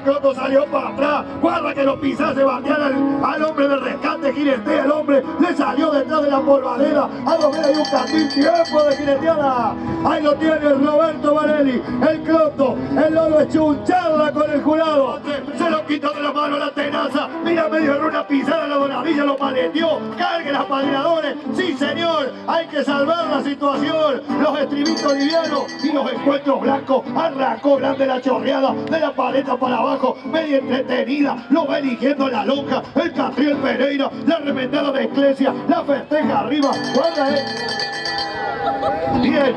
el croto salió para atrás. Guarda que lo pisa Sebastián al, al hombre de rescate. Ginetea el hombre. Le salió detrás de la polvadera. A ver hay un cartil. Tiempo de gineteada. Ahí lo tiene el Roberto Varelli. El croto. El loro echó un con el jurado. Se lo quitó de la mano la Mira, medio en una pisada la donadilla lo paleteó. Cargue las padrinadores. Sí, señor. Hay que salvar la situación. Los estribitos livianos y los encuentros blancos. Arrancó grande la chorreada de la paleta para abajo. Media entretenida. Lo va eligiendo la loca. El Catriel Pereira. La remendada de Iglesia. La festeja arriba. Guarda, eh. Bien,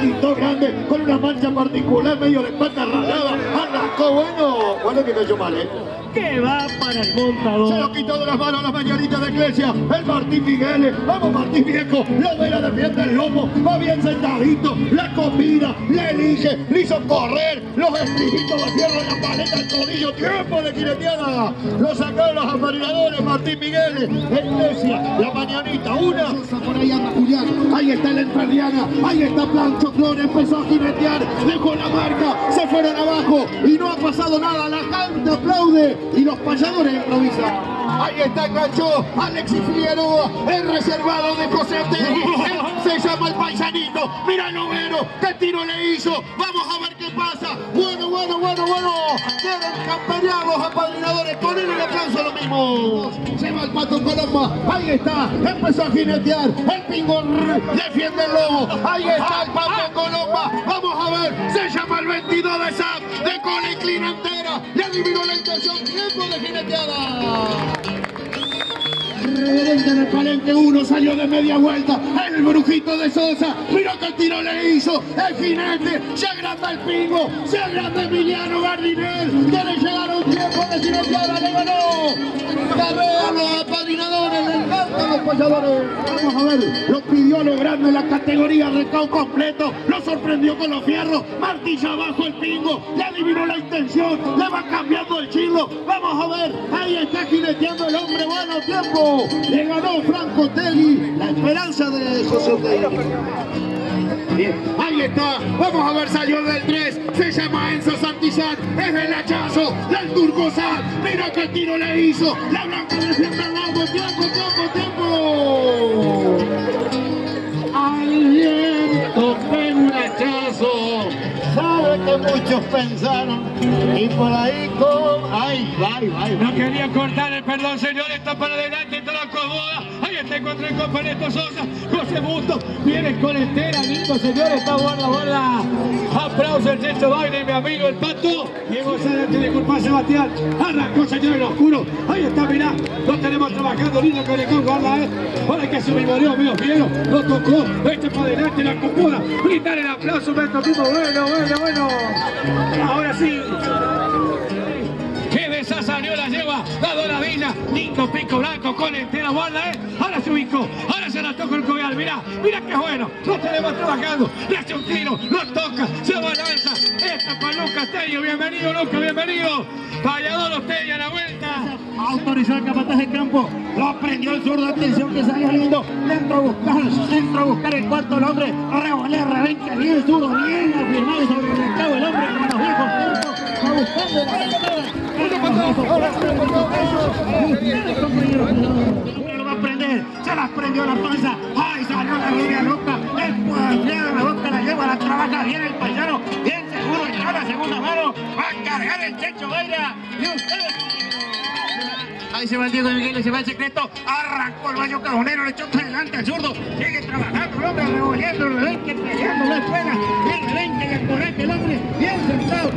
quinto grande con una mancha particular medio de espalda rayada. Arrancó bueno. Bueno que cayó mal, ¿eh? Que va para el Se montador. lo quitó de las manos la mañanita de Iglesia. El Martín Miguel. Vamos Martín Viejo. La vela defiende el lomo. Va bien sentadito. La comida. Le elige. Le hizo correr. Los estribitos en la paleta. El codillo. Tiempo de quireteada. Lo sacaron los amarinadores. Martín Miguel. Iglesia. La mañanita. Una. Por ahí anda Julián, ahí está la enferriana, ahí está Plancho Flor, empezó a jinetear, dejó la marca, se fueron abajo y no ha pasado nada, la gente aplaude y los payadores improvisan. Ahí está el gancho, Alexis Figueroa, el reservado de José Tegui, se llama el paisanito, mira el noveno, qué tiro le hizo, vamos a ver qué pasa, bueno, bueno, bueno, bueno, quieren campeonear los apadrinadores, ponen el aplauso lo mismo, se va el pato Colomba, ahí está, empezó a jinetear, el pingo r- defiende el lobo, ahí está el pato Colomba, llama el 22 de SAP, de cola inclinantera, le adivinó la intención, tiempo de jineteada. Reverente en el palenque uno salió de media vuelta. El brujito de Sosa. Mira qué tiro le hizo. El jinete. Se agranda el pingo. Se agranda Emiliano Gardinel. Quiere llegar a un tiempo de tiroteada. Le ganó. Carrera los apadrinadores. Le encantan los payadores. Vamos a ver. Lo pidió a lo grande la categoría recao completo. Lo sorprendió con los fierros. Martilla abajo el pingo. Le adivinó la intención. Le va cambiando el chilo. Vamos a ver. Ahí está jineteando Bueno tiempo. Le ganó Franco Telli. La esperanza de José. Bien, ahí está, vamos a ver, salió del 3, se llama Enzo Santillán, es el hachazo del Turco Sad, mira qué tiro le hizo, la blanca defiende al lobo, tiempo, tiempo, muchos pensaron, y por ahí con... Ay, ay, ay, No quería cortar el perdón, señor. Está para adelante, está la acomoda. Ahí está encontró el compañero Sosa. José Busto. Viene con entera, lindo, señor. Está guarda, guarda. Aplauso el Checho Baile, mi amigo el Pato. Diego Sánchez, te disculpa, Sebastián. Arrancó, señor, en oscuro. Ahí está, mirá. Lo tenemos trabajando, lindo que le guarda, eh. Ahora que se me murió, amigo Fierro. Lo tocó. Este para adelante, la acomoda. Gritar el aplauso, Beto Pimo. Bueno, bueno, bueno. Ahora sí. ¡Qué besa salió la lleva! ¡Dado la villa! Lindo pico blanco con entera guarda, ¿eh? Ahora se ubicó, cobial, mirá, mirá qué bueno, lo tenemos trabajando, le hace un tiro, lo toca, se balanza, esta para Lucas Tello, bienvenido Lucas, bienvenido, Vallador Osteña a la vuelta, autorizó el capataz de campo, lo prendió el zurdo, atención que salía lindo, dentro a buscar, dentro a buscar el cuarto el hombre, revolé, revenca, bien zurdo, bien afirmado sobre el mercado el hombre, con los viejos tiempos, va buscando la uno ahora compañeros, se las prendió la panza, ay, salió la media loca, el cuadrero, la boca la lleva, la trabaja bien el paisano, bien seguro, ya la segunda mano, va a cargar el Checho Veira, y ustedes Ahí se va el Diego Miguel, se va el secreto. Arrancó el baño cabonero, le echó para adelante al zurdo. Sigue trabajando el revolviendo el rebenque, peleando la escuela. El rebenque y el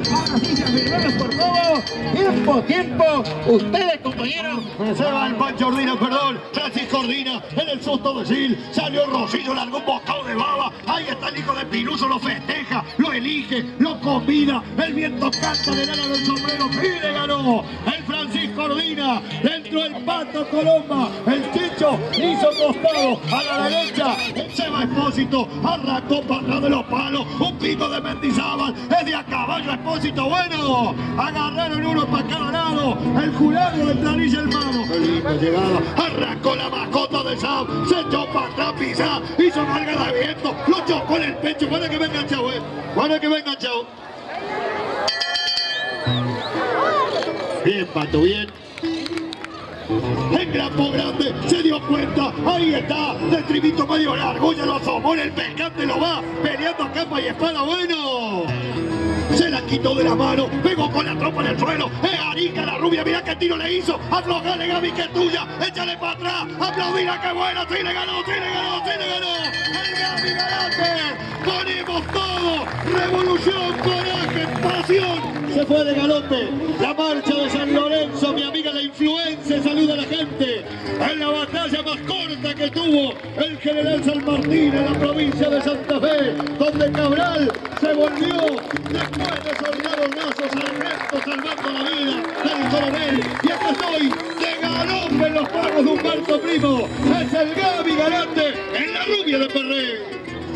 Ahora sí por todo. Tiempo, tiempo. Ustedes, compañeros. Se va el Pancho Ordina, perdón. Francisco Ordina en el susto de Sil. Salió Rosillo, largó un bocado de baba. Ahí está el hijo de Piluso, lo festeja, lo elige, lo combina. El viento canta de lana del sombrero. Pide ganó. El Francisco Ordina. Dentro el Pato Colomba. El Chicho hizo costado a la derecha. Seba Espósito arrancó para atrás de los palos. Un pico de Mendizábal. Es de a caballo Espósito. Bueno, agarraron uno para cada lado. El jurado de planilla hermano. Llegada. Arrancó la mascota de Sam. Se echó para atrás, pisa. Hizo malga de viento. Lo chocó en el pecho. Bueno que venga enganchado, eh. Bueno que venga enganchado. Bien, Pato, bien. El Grampo Grande se dio cuenta. Ahí está. De tribito medio largo. Ya lo asomó el pescante. Lo va peleando a capa y espada. Bueno. Se la quitó de la mano. Pegó con la tropa en el suelo. Es Arica la rubia. Mira qué tiro le hizo. Aflojale Gaby que es tuya. Échale para atrás. Aplaudila que buena. Sí le ganó. Sí le ganó. Sí le ganó. El Gaby Galante. Ponemos todo. Revolución, coraje, Se fue de galope. La marcha de San Lorenzo. Mi amiga la influencia. Saluda a la gente. En la batalla más corta que tuvo el general San Martín en la provincia de Santa Fe. Donde Cabral se volvió después de soltar los lazos sargento salvando la vida del coronel. Y acá estoy de galope en los pagos de Humberto Primo. Es el Gaby Galante en la rubia de Perré.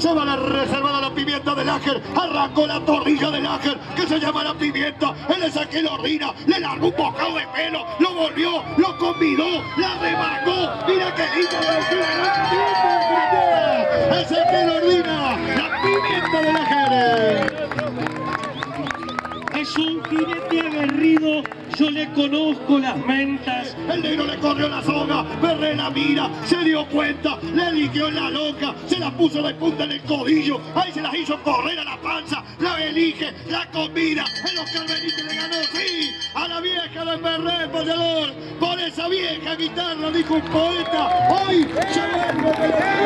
Se va la reservada la pimienta del Áger. Arrancó la torrilla del Áger, que se llama la pimienta. Él le saqué la ordina, le largó un bocado de pelo, lo volvió, lo convidó, la remangó. Mira qué lindo la pimienta. Es el que lo ordina, la pimienta del Áger. Es un jinete aguerrido, yo le conozco las mentas. El negro le corrió la soga, Perré la mira, se dio cuenta, le liqueó en la loca, se la puso de punta en el codillo, ahí se las hizo correr a la panza, la elige, la combina, el Oscar Benítez le ganó, sí, a la vieja de Perré, payador, por esa vieja guitarra, dijo un poeta, hoy se vuelve